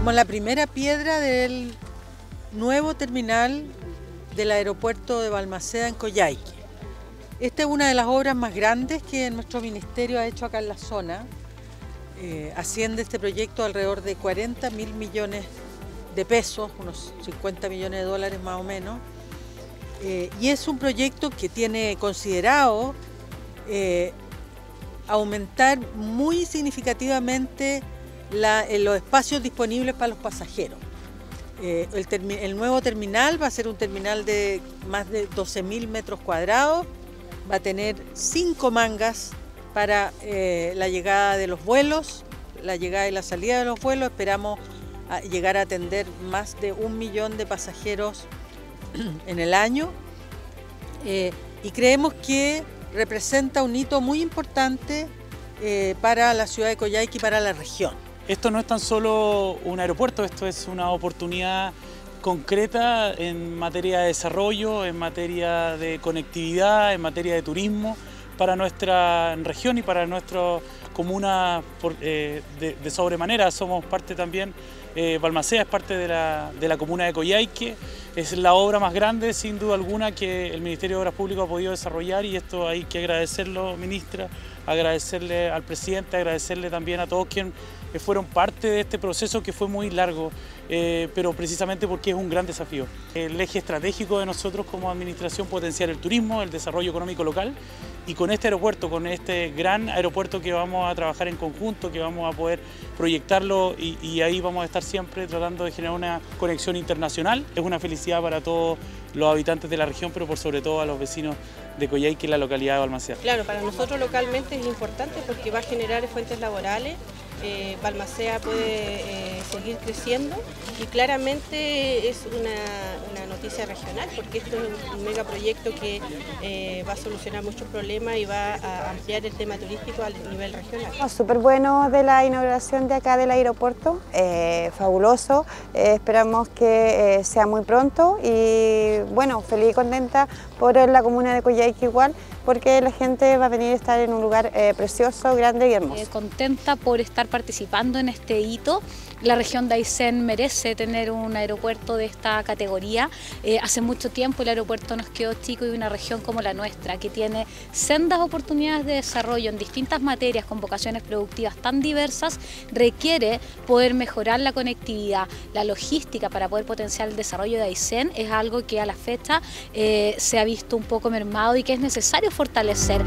Pusimos la primera piedra del nuevo terminal del aeropuerto de Balmaceda en Coyhaique. Esta es una de las obras más grandes que nuestro ministerio ha hecho acá en la zona. Eh, asciende este proyecto alrededor de 40 mil millones de pesos, unos 50 millones de dólares más o menos. Eh, y es un proyecto que tiene considerado eh, aumentar muy significativamente los espacios disponibles para los pasajeros. Eh, el, nuevo terminal va a ser un terminal de más de 12.000 metros cuadrados, va a tener cinco mangas para eh, la llegada de los vuelos, la llegada y la salida de los vuelos. Esperamos llegar a atender más de un millón de pasajeros en el año eh, y creemos que representa un hito muy importante para la ciudad de Coyhaique y para la región. Esto no es tan solo un aeropuerto, esto es una oportunidad concreta en materia de desarrollo, en materia de conectividad, en materia de turismo para nuestra región y para nuestra comuna eh, de, sobremanera. Somos parte también, eh, es parte de la, de la comuna de Coyhaique, es la obra más grande sin duda alguna que el Ministerio de Obras Públicas ha podido desarrollar y esto hay que agradecerlo, ministra, agradecerle al presidente, agradecerle también a todos quienes fueron parte de este proceso que fue muy largo, eh, pero precisamente porque es un gran desafío. El eje estratégico de nosotros como administración potenciar el turismo, el desarrollo económico local y con este aeropuerto, con este gran aeropuerto que vamos a trabajar en conjunto, que vamos a poder proyectarlo y ahí vamos a estar siempre tratando de generar una conexión internacional. Es una felicidad para todos los habitantes de la región, pero por sobre todo a los vecinos de Coyhaique la localidad de Balmaceda. Claro, para nosotros localmente es importante porque va a generar fuentes laborales eh, Balmacea puede eh, seguir creciendo y claramente es una, noticia regional porque esto es un megaproyecto que eh, va a solucionar muchos problemas y va a ampliar el tema turístico a nivel regional. Súper bueno de la inauguración de acá del aeropuerto, fabuloso, esperamos que sea muy pronto y bueno, feliz y contenta por la comuna de Coyhaique igual porque la gente va a venir a estar en un lugar precioso, grande y hermoso. contenta por estar participando en este hito. La región de Aysén merece tener un aeropuerto de esta categoría. Eh, hace mucho tiempo el aeropuerto nos quedó chico y una región como la nuestra, que tiene sendas oportunidades de desarrollo en distintas materias con vocaciones productivas tan diversas, requiere poder mejorar la conectividad, la logística para poder potenciar el desarrollo de Aysén es algo que a la fecha eh, se ha visto un poco mermado y que es necesario fortalecer.